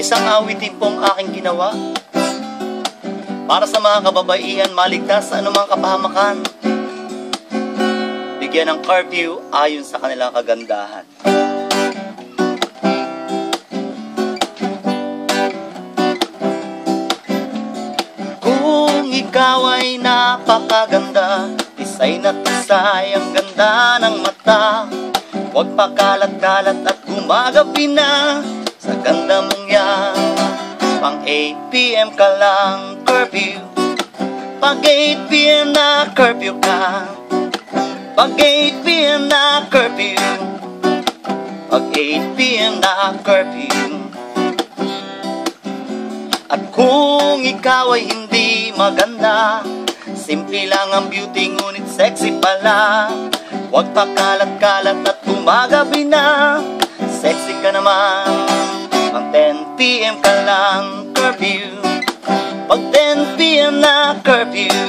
Isang awitin pong aking ginawa. Para sa mga kababaihan maligtas sa anumang kapahamakan. Bigyan ng curfew ayon sa kanilang kagandahan. Kung ikaw ay napakaganda Tisay na tisay ang ganda ng mata. Huwag pakalat-kalat at gumagabi na Sa ganda mong yan Pang 8pm ka lang curfew. Pag 8pm na curfew ka. Pag 8pm na curfew. Pag 8pm na curfew. At kung ikaw ay hindi maganda Simple lang ang beauty ngunit sexy pala. Huwag pakalat-kalat at gumagabi na. Sexy ka naman Pag 10pm ka lang curfew. Pag 10pm na curfew.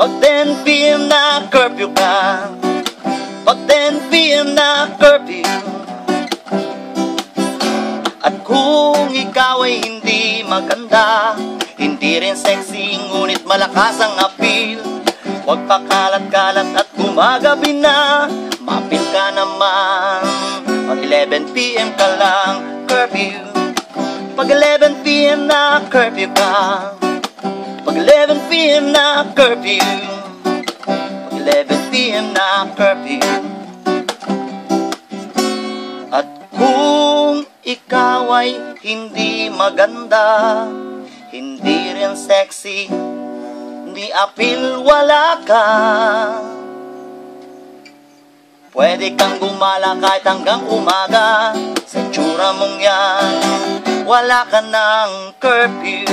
Pag 10pm na curfew ka. Pag 10pm na curfew. At kung ikaw ay hindi maganda Hindi rin sexy ngunit malakas ang appeal. Huwag pakalat-kalat at gumagabi na Mapil ka naman. Pag 11pm ka lang Pag 11pm na curfew ka. Pag 11pm na curfew. Pag 11pm na curfew. At kung ikaw ay hindi maganda Hindi rin sexy Hindi apil wala ka. Pwede kang gumala kahit hanggang umaga Sa tsura mong yan Wala ka ng curfew.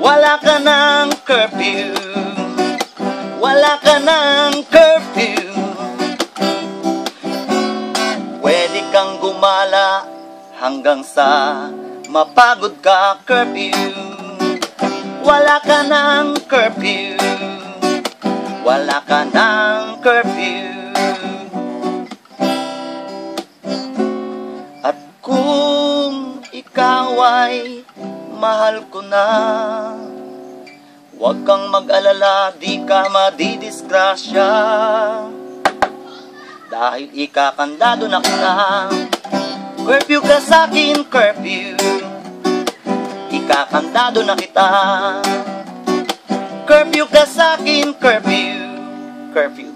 Wala ka ng curfew. Wala ka ng curfew. Pwede kang gumala hanggang sa mapagod ka curfew. Wala ka ng curfew. Wala ka ng curfew ay mahal ko na. Huwag kang mag-alala, di ka madidisgrasya. Dahil ikakandado na kita Curfew ka sa'kin, curfew. Ikakandado na kita. Curfew ka sa'kin, curfew. Curfew